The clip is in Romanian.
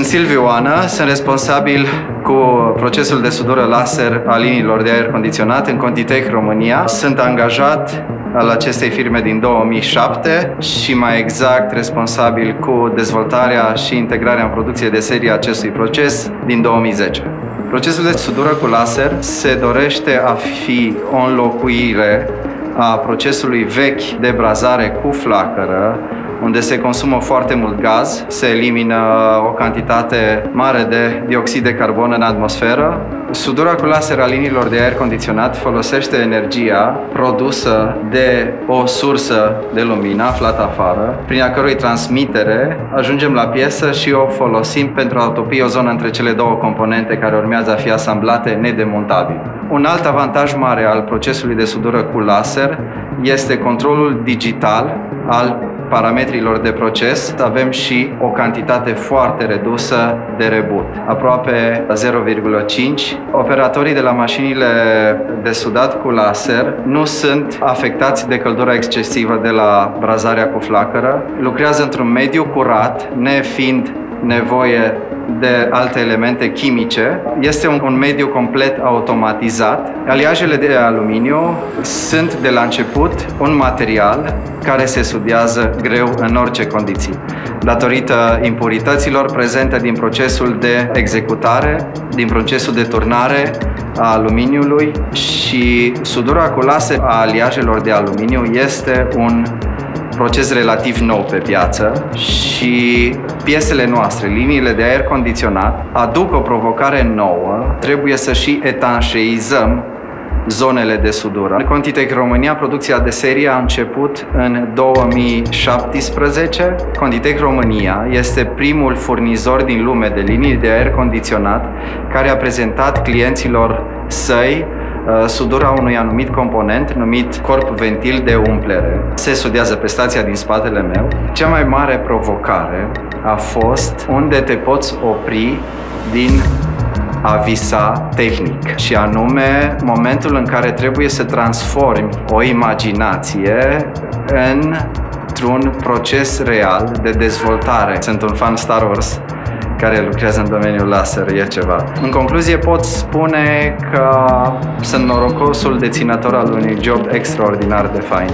Sunt Silviu Oana, sunt responsabil cu procesul de sudură laser a liniilor de aer condiționat în Contitech România. Sunt angajat al acestei firme din 2007 și mai exact responsabil cu dezvoltarea și integrarea în producție de serie acestui proces din 2010. Procesul de sudură cu laser se dorește a fi o înlocuire a procesului vechi de brazare cu flacără, unde se consumă foarte mult gaz, se elimină o cantitate mare de dioxid de carbon în atmosferă. Sudura cu laser a liniilor de aer condiționat folosește energia produsă de o sursă de lumină aflată afară, prin a cărui transmitere ajungem la piesă și o folosim pentru a topi o zonă între cele două componente care urmează a fi asamblate nedemontabil. Un alt avantaj mare al procesului de sudură cu laser este controlul digital al parametrilor de proces, avem și o cantitate foarte redusă de reboot, aproape 0,5. Operatorii de la mașinile de sudat cu laser nu sunt afectați de căldura excesivă de la brazarea cu flacără, lucrează într-un mediu curat, nefiind nevoie de alte elemente chimice. Este un, un mediu complet automatizat. Aliajele de aluminiu sunt de la început un material care se sudează greu în orice condiții, datorită impurităților prezente din procesul de executare, din procesul de turnare a aluminiului și sudura cu lase a aliajelor de aluminiu este un proces relativ nou pe piață și piesele noastre, liniile de aer condiționat, aduc o provocare nouă. Trebuie să și etanșeizăm zonele de sudură. În Contitec România, producția de serie a început în 2017. Contitec România este primul furnizor din lume de linii de aer condiționat care a prezentat clienților săi Uh, sudura unui anumit component numit corp ventil de umplere. Se sudează pe stația din spatele meu. Cea mai mare provocare a fost unde te poți opri din a visa tehnic și anume momentul în care trebuie să transformi o imaginație în într-un proces real de dezvoltare. Sunt un fan Star Wars care lucrează în domeniul laser e ceva. În concluzie pot spune că sunt norocosul deținător al unui job extraordinar de fain.